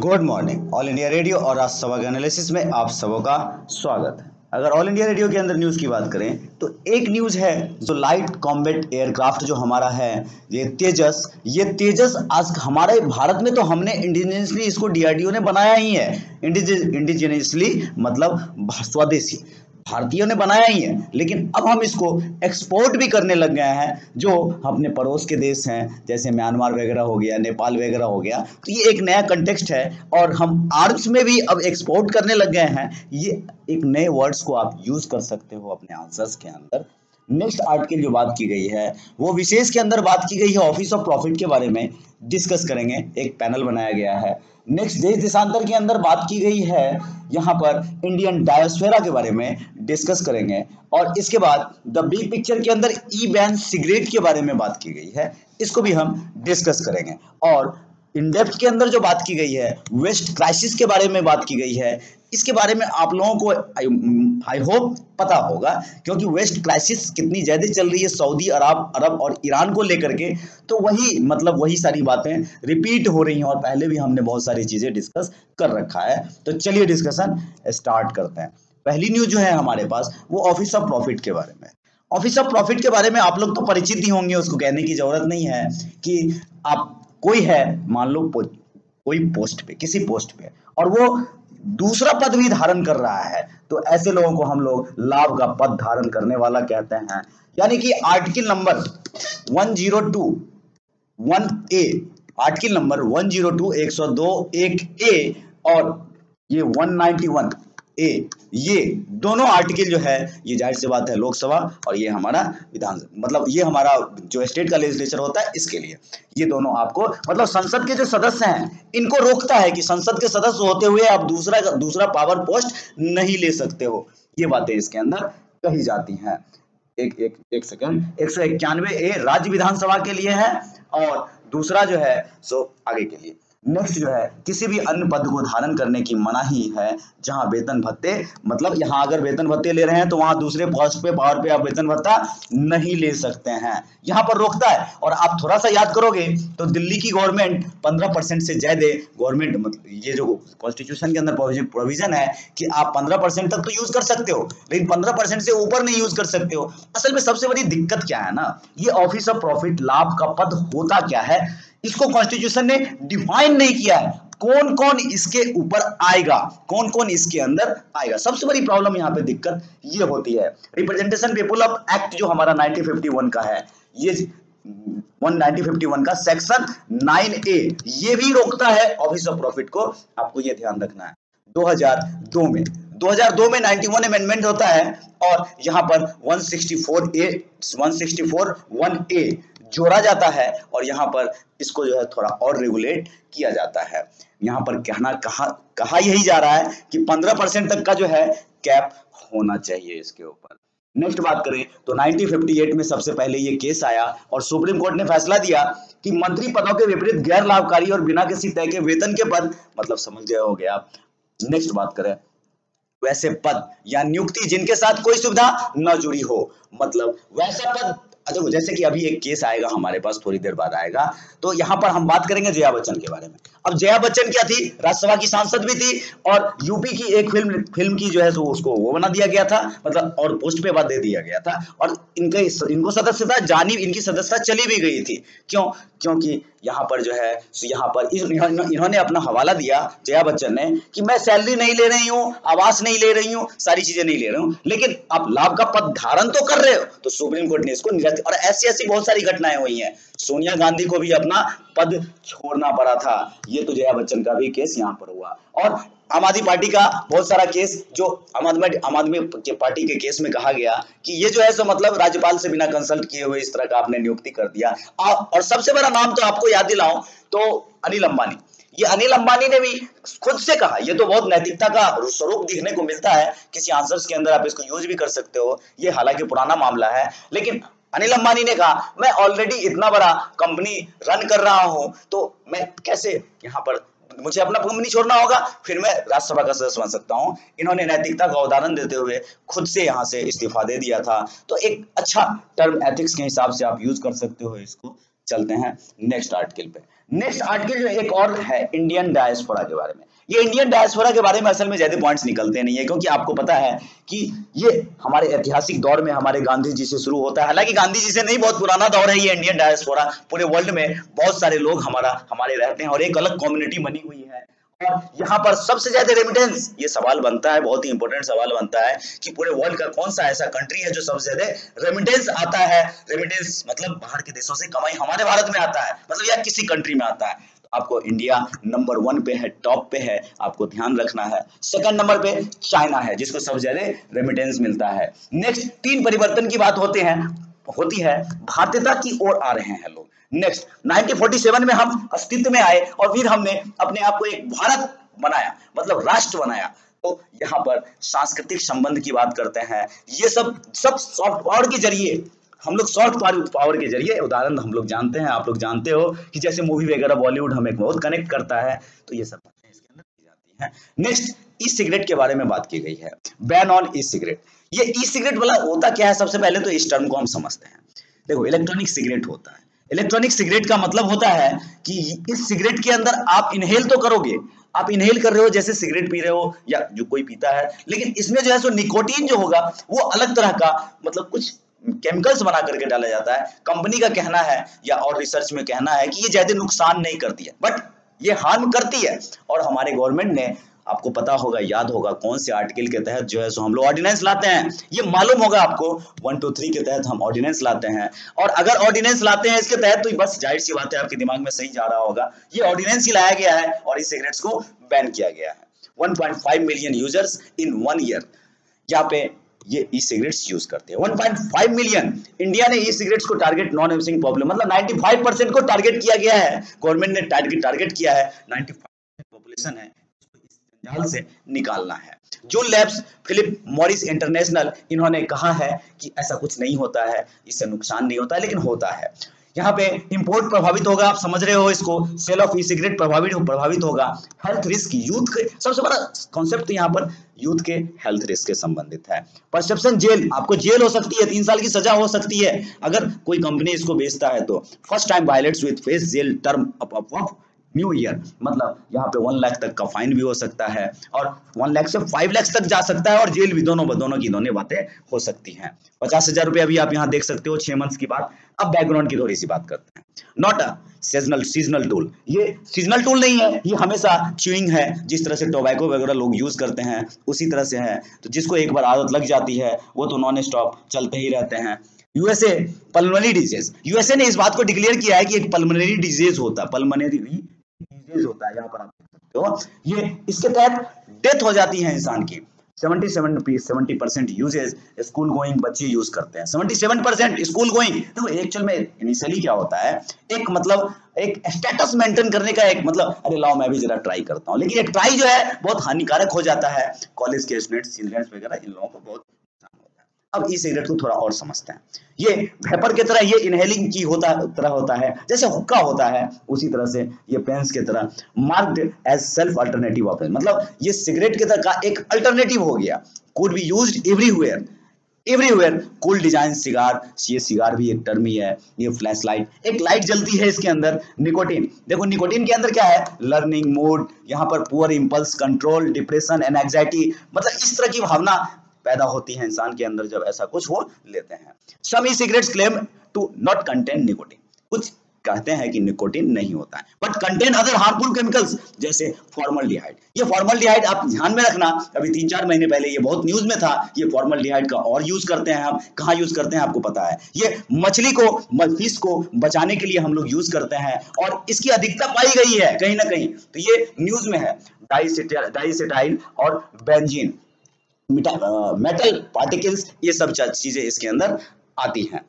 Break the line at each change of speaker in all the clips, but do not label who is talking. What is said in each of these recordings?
Good morning All India Radio और राज्यसभा के analysis में आप सबों का स्वागत। है अगर ऑल इंडिया रेडियो के अंदर न्यूज़ की बात करें तो एक न्यूज़ है जो लाइट कॉम्बेट एयरक्राफ्ट जो हमारा है, ये तेजस ये तेजस आज हमारे भारत में तो हमने इंडिजिनियसली इसको डीआरडीओ ने बनाया ही है। इंडिजिनियसली मतलब स्वदेशी। भारतीयों ने बनाया ही है। लेकिन अब हम इसको एक्सपोर्ट भी करने लग गए हैं, जो अपने पड़ोस के देश हैं, जैसे म्यांमार वगैरह हो गया, नेपाल वगैरह हो गया तो ये एक नया कंटेक्स्ट है और हम आर्म्स में भी अब एक्सपोर्ट करने लग गए हैं। ये एक नए वर्ड्स को आप यूज़ कर सकते हो अपने आंसर्स के अंदर। नेक्स्ट आर्टिकल जो बात की गई है। वो विशेष के अंदर बात की गई है ऑफ़िस ऑफ़ प्रॉफिट के बारे में। डिस्कस करेंगे। एक पैनल बनाया गया है। नेक्स्ट देश देशांतर के अंदर बात की गई है। यहाँ पर इंडियन डायोस्फेरा के बारे में। डिस्कस करेंगे। और इसके बाद द बिग पिक्चर के अंदर ई बैन सिगरेट के बारे में बात की गई है। इसको भी हम डिस्कस करेंगे। और इन डेप्थ के अंदर जो बात की गई है वेस्ट क्राइसिस के बारे में बात की गई है। इसके बारे में आप लोगों को आई होप पता होगा, क्योंकि वेस्ट क्राइसिस कितनी ज़्यादा चल रही है सऊदी अरब अरब और ईरान को लेकर के। तो वही मतलब वही सारी बातें रिपीट हो रही हैं और पहले भी हमने बहुत सारी चीज़ें डिस्कस कर रखा है। तो चलिए डिस्कशन स्टार्ट करते हैं। पहली न्यूज़ जो है हमारे पास वो ऑफ़िस ऑफ़ प्रॉफिट के बारे में। ऑफ़िस ऑफ़ प्रॉफिट के बारे में आप लोग तो परिचित ही होंगे उसको कहने की ज़रूरत नहीं है कि आप कोई है मान लो पो, कोई पोस्ट पे किसी पोस्ट पे और वो दूसरा पद भी धारण कर रहा है तो ऐसे लोगों को हम लोग लाभ का पद धारण करने वाला कहते हैं। यानी कि article number 102 1 A article number 102 102 एक ए और ये 191 ए, ये दोनों आर्टिकल जो है, ये ज़ाहिर सी बात है लोकसभा और ये हमारा विधान मतलब ये हमारा जो स्टेट का लेजिस्लेचर होता है, इसके लिए। ये दोनों आपको मतलब संसद के जो सदस्य हैं, इनको रोकता है कि संसद के सदस्य होते हुए आप दूसरा दूसरा पावर पोस्ट नहीं ले सकते हो। ये बातें इसके अंदर कही जाती हैं। एक एक एक सेकंड एक सौ इक्यानवे ए, राज्य विधानसभा के लिए है और दूसरा जो है, सो आगे के लिए। नेक्स्ट जो है। किसी भी अन्य पद को धारण करने की मनाही है, जहाँ वेतन भत्ते मतलब यहाँ अगर वेतन भत्ते ले रहे हैं तो वहाँ दूसरे पोस्ट पे, पावर पे आप वेतन भत्ता नहीं ले सकते हैं। यहाँ पर रोकता है, और आप थोड़ा सा याद करोगे तो दिल्ली की गवर्नमेंट 15 परसेंट से ज़्यादा गवर्नमेंट मतलब ये जो कॉन्स्टिट्यूशन के अंदर प्रोविज़न है, कि आप पंद्रह परसेंट तक तो यूज़ कर सकते हो, लेकिन पंद्रह परसेंट से ऊपर नहीं यूज़ कर सकते हो। असल में सबसे बड़ी दिक्कत क्या है ना, ये ऑफ़िस ऑफ़ प्रॉफिट लाभ का पद होता क्या है? इसको कॉन्स्टिट्यूशन ने डिफाइन नहीं किया है। कौन कौन इसके ऊपर आएगा? कौन कौन इसके अंदर आएगा? सबसे बड़ी प्रॉब्लम यहाँ पे दिक्कत ये होती है। रिप्रेजेंटेशन पीपुल ऑफ़ एक्ट जो हमारा 1951 का है। ये 1951 का सेक्शन 9 ए ये भी रोकता है ऑफ़िस ऑफ़ प्रॉफिट को। आपको ये ध्यान रखना है। 2002 में। 2002 में 91 अमेंडमेंट होता है और यहाँ पर 164 ए 164 1 ए जोड़ा जाता है और यहाँ पर इसको जो है थोड़ा और रेगुलेट किया जाता है। यहाँ पर कहना कहा कहा यही जा रहा है कि 15 परसेंट तक का जो है कैप होना चाहिए इसके ऊपर। नेक्स्ट बात करें तो 1958 में सबसे पहले ये केस आया और सुप्रीम कोर्ट ने फैसला दिया कि मंत्री पदों के विपरीत गैर लाभकारी और बिना किसी तय के वेतन के पद मतलब समझ गए हो गया नेक्स्ट बात करें, वैसे पद या नियुक्ति जिनके साथ कोई सुविधा न जुड़ी हो मतलब वैसा पद अच्छा जैसे कि अभी एक केस आएगा हमारे पास, थोड़ी देर बाद आएगा तो यहाँ पर हम बात करेंगे जया बच्चन के बारे में। अब जया बच्चन क्या थी? राज्यसभा की सांसद भी थी और यूपी की एक फ़िल्म फ़िल्म की जो है सो उसको वो बना दिया गया था मतलब और पोस्ट पे बात दे दिया गया था, और इनके, इनको सदस्यता, जानी इनकी सदस्यता चली भी गई थी। क्यों? क्योंकि यहाँ पर जो है यहाँ पर इन्होंने अपना हवाला दिया जया बच्चन ने कि मैं सैलरी नहीं ले रही हूँ, आवास नहीं ले रही हूँ, सारी चीज़ें नहीं ले रही हूँ, लेकिन आप लाभ का पद धारण तो कर रहे हो। तो सुप्रीम कोर्ट ने इसको निरस्त और ऐसी ऐसी बहुत सारी घटनाएँ हुई हैं। सोनिया गांधी को भी अपना पद छोड़ना पड़ा था। ये तो जया बच्चन का भी केस यहाँ पर हुआ। और आम आदमी पार्टी का बहुत सारा केस जो आम आदमी आम आदमी पार्टी के केस में कहा गया कि ये जो है सो मतलब राज्यपाल से बिना कंसल्ट किए हुए इस तरह का आपने नियुक्ति कर दिया। और सबसे बड़ा नाम तो आपको याद दिलाऊं तो अनिल अंबानी। ये अनिल अंबानी ने भी खुद से कहा, ये तो बहुत नैतिकता का स्वरूप दिखने को मिलता है, किसी आंसर्स के अंदर आप इसको यूज़ भी कर सकते हो, ये हालाँकि पुराना मामला है, लेकिन अनिल अंबानी ने कहा, मैं ऑलरेडी इतना बड़ा कंपनी रन कर रहा हूँ तो मैं कैसे यहाँ पर मुझे अपना कंपनी छोड़ना होगा। फिर मैं राज्यसभा का सदस्य बन सकता हूँ। इन्होंने नैतिकता का उदाहरण देते हुए खुद से यहाँ से इस्तीफा दे दिया था। तो एक अच्छा टर्म एथिक्स के हिसाब से आप यूज़ कर सकते हो इसको। चलते हैं नेक्स्ट आर्टिकल पे। नेक्स्ट आर्टिकल जो एक और है इंडियन डायस्पोरा के बारे में। ये इंडियन डायस्पोरा के बारे में असल में ज़्यादा पॉइंट्स निकलते नहीं है, क्योंकि आपको पता है कि ये हमारे ऐतिहासिक दौर में हमारे गांधी जी से शुरू होता है। हालाँकि गांधी जी से नहीं, बहुत पुराना दौर है ये इंडियन डायस्पोरा पूरे वर्ल्ड में बहुत सारे लोग हमारा, हमारे रहते हैं और एक अलग कम्युनिटी बनी हुई है। और यहाँ पर सबसे ज़्यादा रेमिटेंस ये सवाल बनता है, बहुत ही इंपॉर्टेंट सवाल बनता है कि पूरे वर्ल्ड का कौन सा ऐसा कंट्री है जो सबसे ज़्यादा रेमिटेंस आता है? रेमिटेंस मतलब बाहर के देशों से कमाई हमारे भारत में आता है मतलब या किसी कंट्री में आता है। आपको इंडिया नंबर वन पे है टॉप पे है, आपको ध्यान रखना है। सेकंड नंबर पे चाइना है, जिसको सबसे ज़्यादा रेमिटेंस मिलता है। नेक्स्ट तीन परिवर्तन की बात होते हैं, होती है भारतीयता की ओर आ रहे हैं लोग। नेक्स्ट 1947 में हम अस्तित्व में आए और फिर हमने अपने आप को एक भारत बनाया मतलब राष्ट्र बनाया। तो यहाँ पर सांस्कृतिक संबंध की बात करते हैं। ये सब सब सॉफ्ट पावर के ज़रिए हम लोग सॉफ्ट पावर के ज़रिए उदाहरण हम लोग जानते हैं, आप लोग जानते हो कि जैसे मूवी वगैरह बॉलीवुड हमें बहुत कनेक्ट करता है तो ये सब बातें इसके अंदर की जाती हैं। नेक्स्ट ई सिगरेट के बारे में बात की गई है। बैन ऑन ई सिगरेट ये ई सिगरेट वाला होता क्या है? सबसे पहले तो इस टर्म को हम समझते हैं। देखो इलेक्ट्रॉनिक सिगरेट होता है। इलेक्ट्रॉनिक सिगरेट का मतलब होता है कि इस सिगरेट के अंदर आप इनहेल तो करोगे। आप इनहेल कर रहे हो, जैसे सिगरेट पी रहे हो, या जो कोई पीता है, लेकिन इसमें जो है सो निकोटीन जो होगा, वो अलग तरह का मतलब कुछ केमिकल्स बना करके डाला जाता है। कंपनी का कहना है या और रिसर्च में कहना है कि ये ज़्यादा नुकसान नहीं करती है। बट ये हार्म करती है। और हमारे गवर्नमेंट ने, आपको पता होगा, याद होगा, कौन से आर्टिकल के तहत जो है सो हम लोग ऑर्डिनेंस लाते हैं। ये मालूम होगा आपको वन टू थ्री के तहत हम ऑर्डिनेंस लाते हैं। और अगर ऑर्डिनेंस लाते हैं इसके तहत तो बस ज़ाहिर सी बात है, आपके दिमाग में सही जा रहा होगा। ये ऑर्डिनेंस ही लाया गया है और इस सिगरेट्स को बैन किया गया है। 1.5 million users in one year यहाँ पे ये ई सिगरेट्स यूज़ करते हैं। 1.5 मिलियन इंडिया ने ई सिगरेट्स को टारगेट नॉन एमिसिंग प्रॉब्लम मतलब 95 परसेंट को टारगेट किया गया है। गवर्नमेंट ने टारगेट टारगेट किया है। 95 पॉपुलेशन है। जंजाल से निकालना है। जो लैब्स फिलिप मॉरिस इंटरनेशनल इन्होंने कहा है कि ऐसा कुछ नहीं होता है, इससे नुकसान नहीं होता है, लेकिन होता है। यहाँ पे इंपोर्ट प्रभावित होगा आप समझ रहे हो इसको सेल ऑफ़ ई सिगरेट प्रभावित हो, प्रभावित होगा। हेल्थ रिस्क यूथ के सबसे बड़ा कॉन्सेप्ट यहाँ पर यूथ के हेल्थ रिस्क के संबंधित है। परसेप्शन जेल आपको जेल हो सकती है तीन साल की सजा हो सकती है। अगर कोई कंपनी इसको बेचता है तो first time violates with face jail term up up new year मतलब यहाँ पे वन लाख तक का फाइन भी हो सकता है और वन लाख से फाइव लाख तक जा सकता है और जेल भी दोनों दोनों की दोनों बातें हो सकती हैं। पचास हज़ार रुपये अभी आप यहाँ देख सकते हो, छह मंथ्स की बात। अब बैकग्राउंड की थोड़ी सी बात करते हैं। Not a seasonal seasonal tool ये सीजनल टूल नहीं है, ये हमेशा च्यूइंग है। जिस तरह से टोबैको वगैरह लोग यूज़ करते हैं, उसी तरह से है। तो जिसको एक बार आदत लग जाती है, वो तो नॉन स्टॉप चलते ही रहते हैं। यूएसए पल्मोनरी डिज़ीज़ यूएसए ने इस बात को डिक्लेयर किया है कि एक पल्मोनरी डिज़ीज़ होता है। पल्मोनरी डिज़ीज़ होता है, यहाँ पर आप देख सकते हो। ये इसके तहत डेथ हो जाती है इंसान की। 77 70 परसेंट यूजेज स्कूल गोइंग बच्चे यूज़ करते हैं। 77 परसेंट स्कूल गोइंग एक्चुअल में एक मतलब मतलब लाओ, मैं भी जरा ट्राई करता हूँ। लेकिन बहुत हानिकारक हो जाता है। कॉलेज के चिल्ड्रेंस वगैरह, इन लोगों को बहुत अब ई सिगरेट को थोड़ा और समझते हैं। ये वेपर की तरह, ये इनहेलिंग की होता, तरह होता है, जैसे हुक्का होता है, उसी तरह से ये पेंस की तरह marked as self alternative of मतलब ये सिगरेट की तरह का एक अल्टरनेटिव हो गया। Could be used everywhere everywhere cool design cigar ये सिगार भी एक टर्म ही है, ये फ्लैश लाइट एक लाइट जलती है इसके अंदर निकोटीन देखो निकोटीन के अंदर क्या है? लर्निंग मूड यहाँ पर poor impulse control depression and anxiety मतलब इस तरह की भावना पैदा होती है इंसान के अंदर जब ऐसा कुछ वो लेते हैं। Some e cigarettes claim to not contain nicotine कुछ कहते हैं कि निकोटिन नहीं होता है। But contain other harmful chemicals जैसे फॉर्मलडिहाइड ये फॉर्मलडिहाइड आप ध्यान में रखना, अभी तीन चार महीने पहले ये बहुत न्यूज़ में था, ये फॉर्मलडिहाइड का और यूज़ करते हैं हम। कहाँ यूज़ करते हैं आपको पता है। ये मछली को फ़िश को बचाने के लिए हम लोग यूज़ करते हैं और इसकी अधिकता पाई गई है कहीं ना कहीं। तो ये न्यूज़ में है। डाइसिटाइल और बेंजीन मेटल पार्टिकल्स ये सब चीज़ें इसके अंदर आती हैं।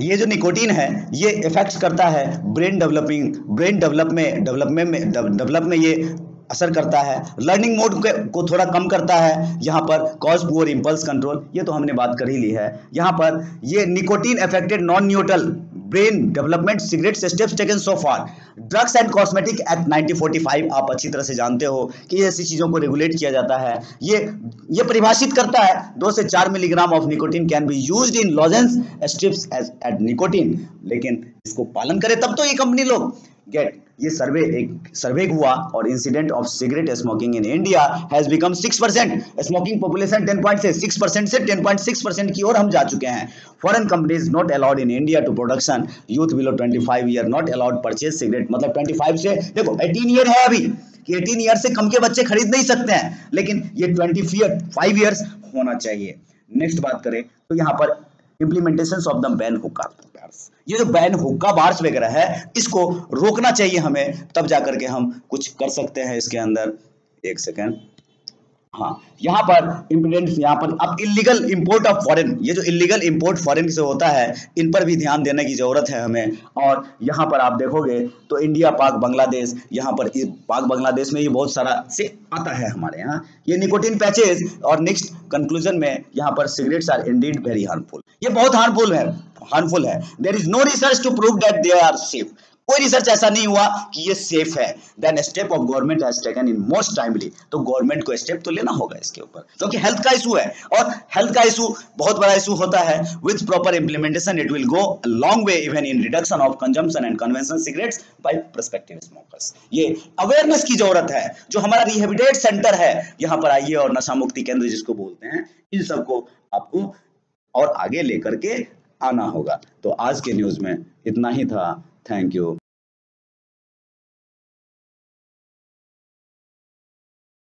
ये जो निकोटीन है, ये इफ़ेक्ट करता है ब्रेन डेवलपिंग ब्रेन डेवलप में डेवलपमेंट में डेवलप में ये असर करता है। लर्निंग मोड को थोड़ा कम करता है। यहाँ पर कॉज पुअर इम्पल्स कंट्रोल ये तो हमने बात कर ही ली है। यहाँ पर ये nicotine affected non neutral brain development cigarette steps taken so far drugs and cosmetic act 1945 आप अच्छी तरह से जानते हो कि ऐसी चीज़ों को रेगुलेट किया जाता है। ये ये परिभाषित करता है, दो से चार milligram of nicotine can be use in lozenges strips as at nicotine लेकिन इसको पालन करे, तब तो ये कंपनी लोग गेट ये सर्वे एक, सर्वे हुआ और incident of cigarette smoking in India has become 6 percent smoking population 10 point से 6 परसेंट से 10.6 परसेंट की ओर हम जा चुके हैं। Foreign companies not allowed in India to production youth below 25 year not allowed purchase cigarette मतलब 25 से, देखो 18 ईयर है अभी। कि 18 ईयर से कम के बच्चे खरीद नहीं सकते हैं। लेकिन ये 25 ईयर्स होना चाहिए। नेक्स्ट बात करें तो यहाँ पर implementation of the ban hookah bars ये जो बैन हुक्का बार्स वगैरह है, इसको रोकना चाहिए हमें, तब जा करके हम कुछ कर सकते हैं इसके अंदर। एक सेकेंड हाँ यहाँ पर इम्पोर्टेंट यहाँ पर अब इलीगल इंपोर्ट ऑफ़ फॉरेन ये जो इलीगल इंपोर्ट फॉरेन से होता है, इन पर भी ध्यान देने की ज़रूरत है हमें। और यहाँ पर आप देखोगे तो इंडिया पाक बांग्लादेश यहाँ पर पाक बांग्लादेश में ये बहुत सारा से आता है हमारे यहाँ। ये निकोटिन पैचेज और नेक्स्ट कंक्लूजन में यहाँ पर cigarettes are indeed very harmful ये बहुत हार्मफुल है। हार्मफुल है. There is no research to prove that they are safe कोई रिसर्च ऐसा नहीं हुआ कि ये सेफ़ है. Then step of government has taken in most timely तो गवर्नमेंट को स्टेप तो लेना होगा इसके ऊपर. क्योंकि हेल्थ का इशू है. और हेल्थ का इशू बहुत बड़ा इशू होता है. With proper implementation it will go long way even in reduction of consumption and convention cigarettes by prospective smokers ये अवेयरनेस की ज़रूरत है. जो हमारा रिहेबिटेट सेंटर है, यहाँ पर आइए और नशा मुक्ति केंद्र जिसको बोलते हैं, इन सबको आपको और आगे लेकर के आना होगा। तो आज के न्यूज़ में इतना ही था। Thank you